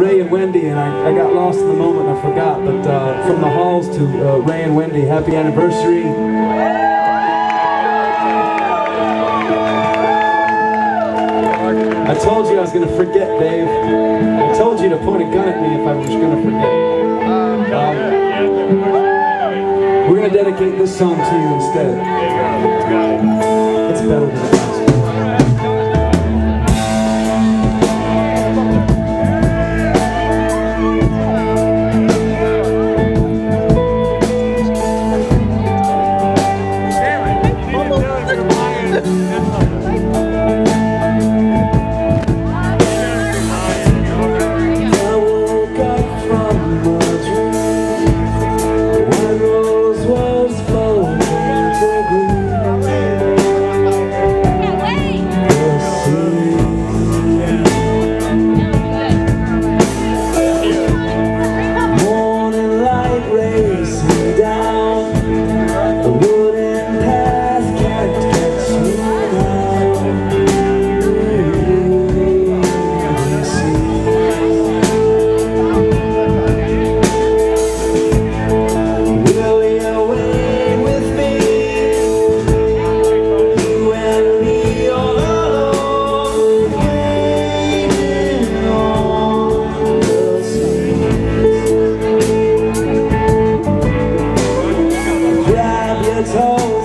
Ray and Wendy, and I, I got lost in the moment, I forgot, but uh, from the halls to uh, Ray and Wendy, happy anniversary. I told you I was going to forget, Dave. I told you to point a gun at me if I was going to forget. Um, we're going to dedicate this song to you instead. It's better Your